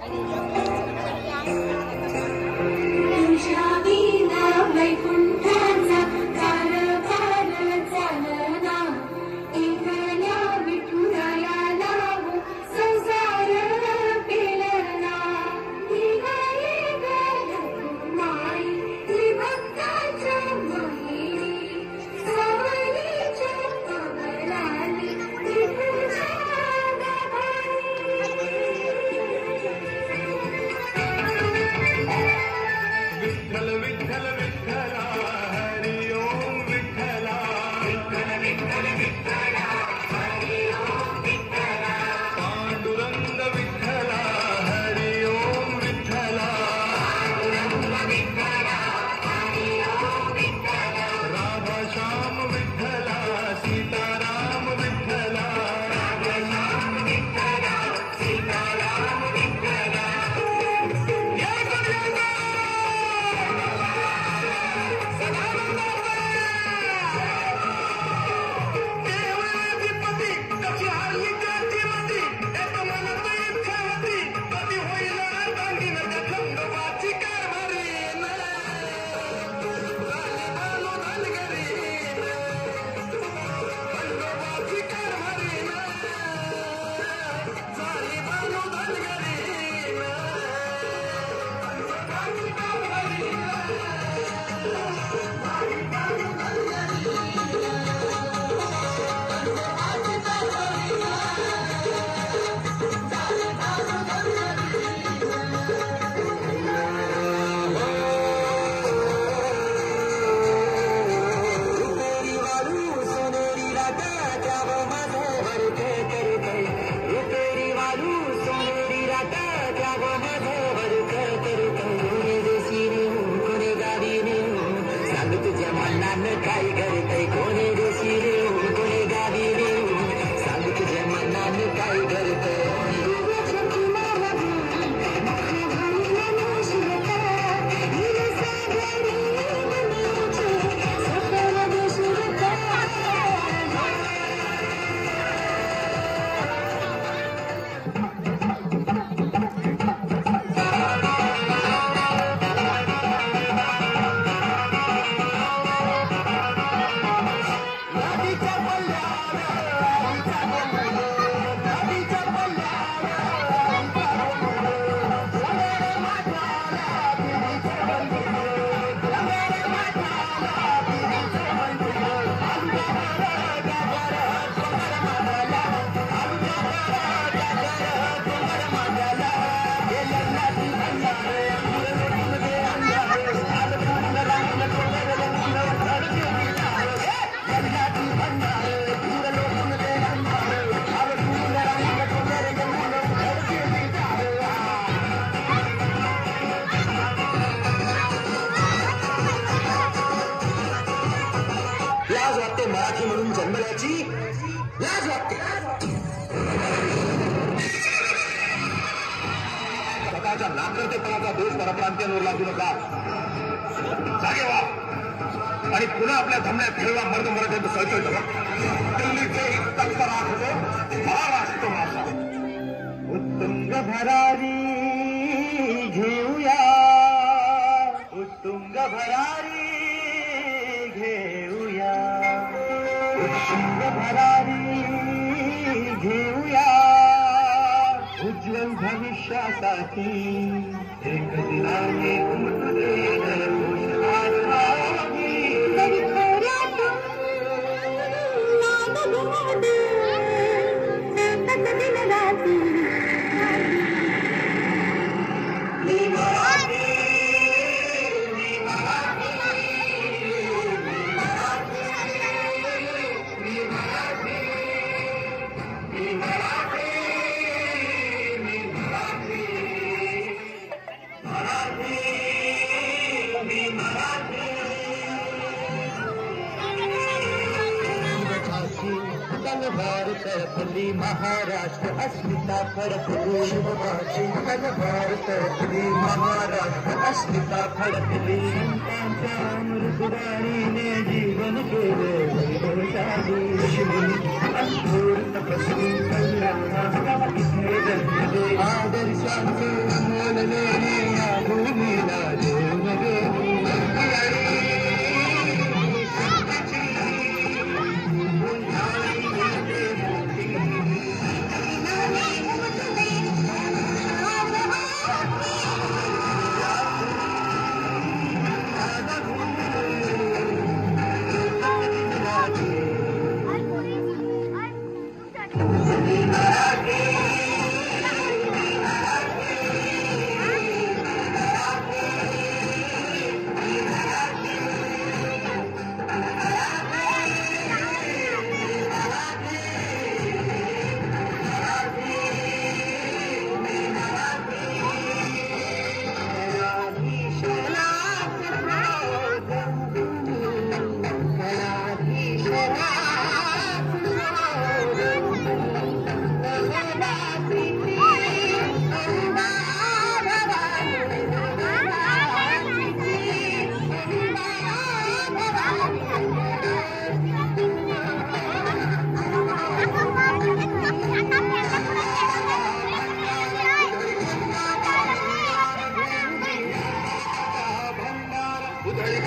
Hallelujah. कमतरतेपणाचा दोष परप्रांतीयांवर लागू नका जागे व्हा. आणि पुन्हा आपल्या धमण्यात खेळला मर्द मराठ्यांचं सहकार्य दिल्लीचे तत्पर आखतो महाराष्ट्र माझा उत्तुंग भरारी घेऊया. उत्तुंग भरारी घेऊया. उत्तुंग भरारी विश्वासा दीर्घदिनामे तळपली महाराष्ट्र अस्मिता फडकली शिवबाची तलवार तरफली महाराष्ट्र अस्मिता फडकली संतांच्या मृतवाणीने जीवन केले वैभवशाली शिवनी अस्फूर तपस्वी कल्याणा इथे आदर्शांचे 我得